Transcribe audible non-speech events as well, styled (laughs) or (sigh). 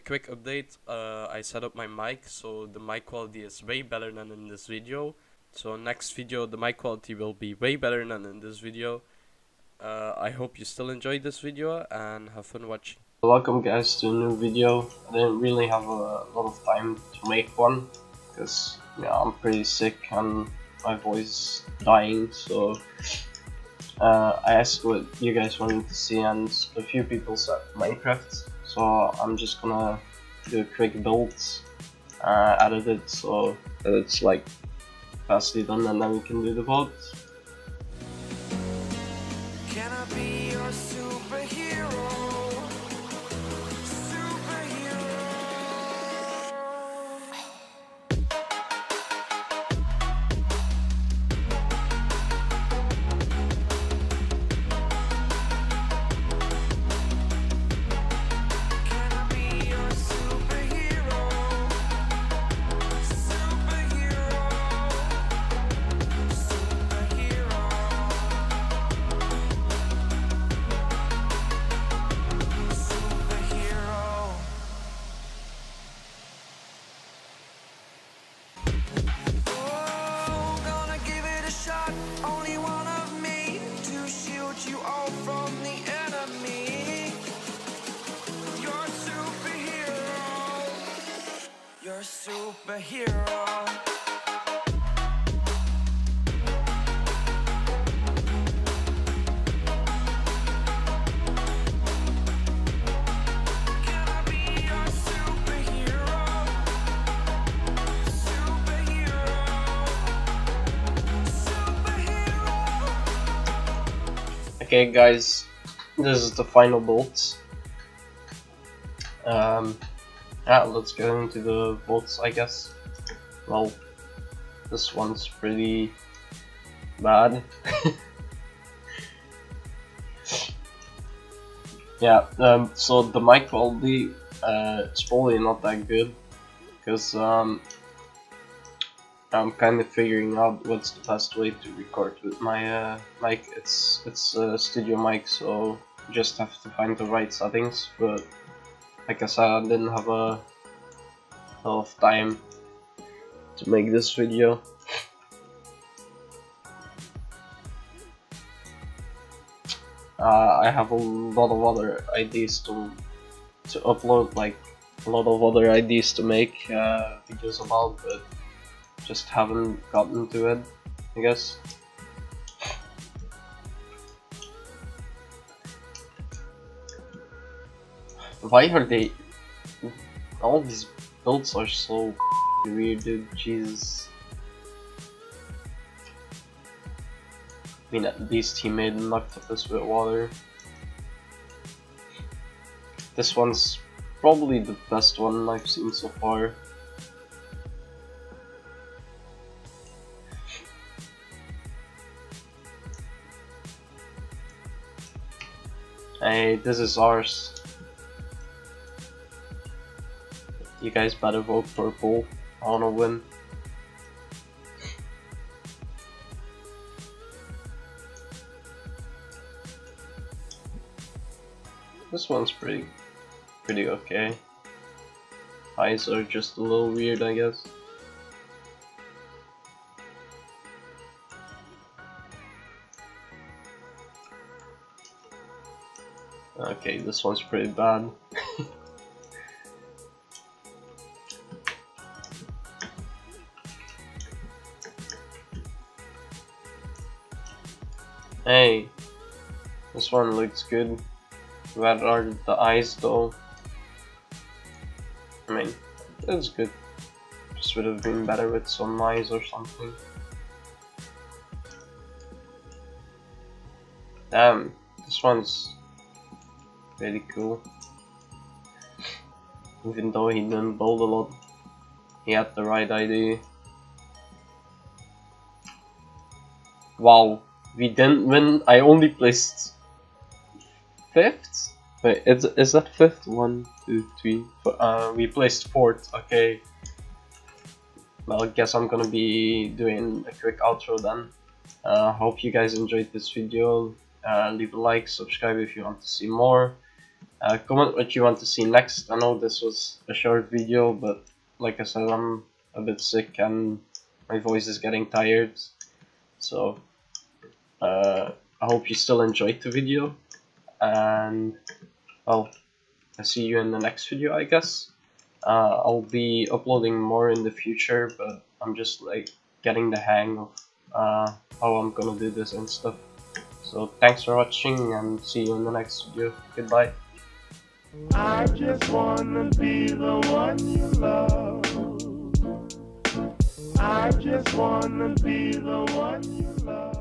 quick update. Uh, I set up my mic, so the mic quality is way better than in this video. So next video, the mic quality will be way better than in this video. Uh, I hope you still enjoyed this video and have fun watching. Welcome guys to a new video. I didn't really have a lot of time to make one because yeah, I'm pretty sick and my voice dying so uh, I asked what you guys wanted to see and a few people said Minecraft so I'm just gonna do a quick build uh, edit it so that it's like fastly done and then we can do the vote a superhero. Okay guys, this is the final build. Um, yeah, let's get into the votes I guess. Well, this one's pretty bad. (laughs) yeah, um, so the mic quality uh, it's probably not that good because um, I'm kind of figuring out what's the best way to record with my uh, mic. It's it's a studio mic, so just have to find the right settings. But I said, I didn't have a of time to make this video. Uh, I have a lot of other ideas to to upload, like a lot of other ideas to make uh, videos about, but just haven't gotten to it, I guess. Why are they... All these builds are so weird, dude, Jesus. I mean, at least he made an this with water. This one's probably the best one I've seen so far. Hey, this is ours. You guys better vote purple. I wanna win. This one's pretty, pretty okay. Eyes are just a little weird, I guess. Okay, this one's pretty bad. Hey, this one looks good. Where are the eyes though? I mean, it's good. Just would have been better with some eyes or something. Damn, this one's really cool. Even though he didn't build a lot, he had the right idea. Wow, we didn't win. I only placed fifth. Wait, is is that fifth? One, two, three, four. Uh, we placed fourth. Okay. Well, I guess I'm gonna be doing a quick outro then. Uh, hope you guys enjoyed this video. Uh, leave a like, subscribe if you want to see more. Uh, comment what you want to see next. I know this was a short video, but like I said, I'm a bit sick and my voice is getting tired. So uh, I hope you still enjoyed the video, and well, I see you in the next video, I guess. Uh, I'll be uploading more in the future, but I'm just like getting the hang of uh, how I'm gonna do this and stuff. So thanks for watching and see you in the next video. Goodbye. I just wanna be the one you love. I just wanna be the one you love.